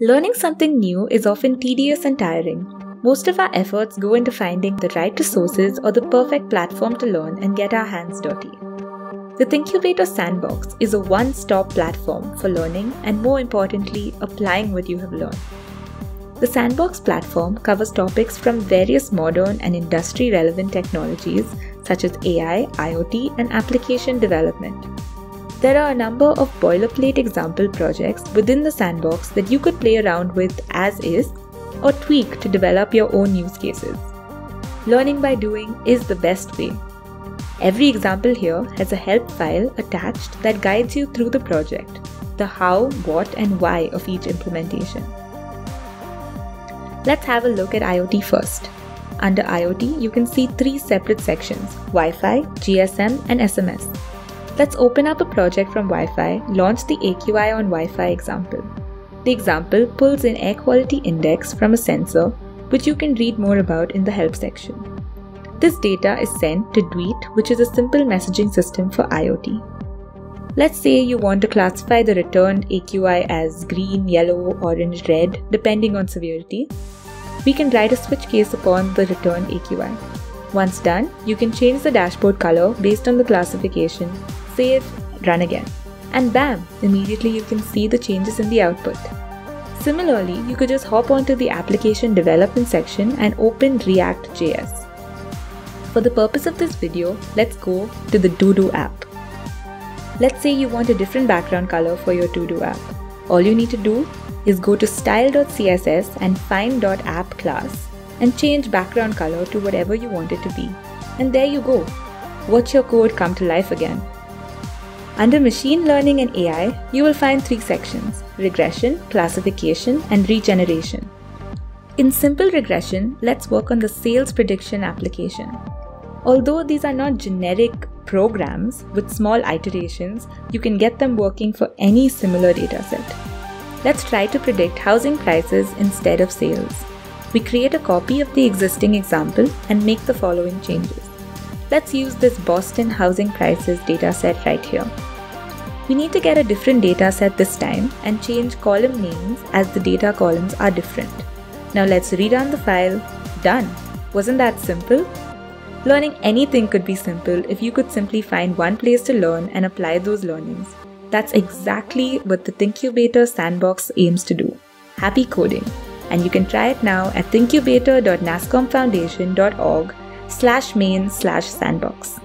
Learning something new is often tedious and tiring. Most of our efforts go into finding the right resources or the perfect platform to learn and get our hands dirty. The thingQbator Sandbox is a one stop platform for learning and, more importantly, applying what you have learned. The Sandbox platform covers topics from various modern and industry relevant technologies such as AI, IoT, and application development. There are a number of boilerplate example projects within the sandbox that you could play around with as is or tweak to develop your own use cases. Learning by doing is the best way. Every example here has a help file attached that guides you through the project, the how, what, and why of each implementation. Let's have a look at IoT first. Under IoT, you can see three separate sections Wi Fi, GSM, and SMS. Let's open up a project from Wi-Fi, launch the AQI on Wi-Fi example. The example pulls in air quality index from a sensor, which you can read more about in the help section. This data is sent to Dweet, which is a simple messaging system for IoT. Let's say you want to classify the returned AQI as green, yellow, orange, red, depending on severity. We can write a switch case upon the returned AQI. Once done, you can change the dashboard color based on the classification save, run again. And bam, immediately you can see the changes in the output. Similarly, you could just hop onto the application development section and open React.js. For the purpose of this video, let's go to the ToDo app. Let's say you want a different background color for your ToDo app. All you need to do is go to style.css and find .app class and change background color to whatever you want it to be. And there you go. Watch your code come to life again. Under Machine Learning and AI, you will find three sections regression, classification, and regeneration. In simple regression, let's work on the sales prediction application. Although these are not generic programs with small iterations, you can get them working for any similar dataset. Let's try to predict housing prices instead of sales. We create a copy of the existing example and make the following changes. Let's use this Boston housing prices dataset right here. We need to get a different dataset this time and change column names as the data columns are different. Now let's rerun the file. Done. Wasn't that simple? Learning anything could be simple if you could simply find one place to learn and apply those learnings. That's exactly what the thingQbator Sandbox aims to do. Happy coding! And you can try it now at thingqbator.nasscomfoundation.org slash main slash sandbox.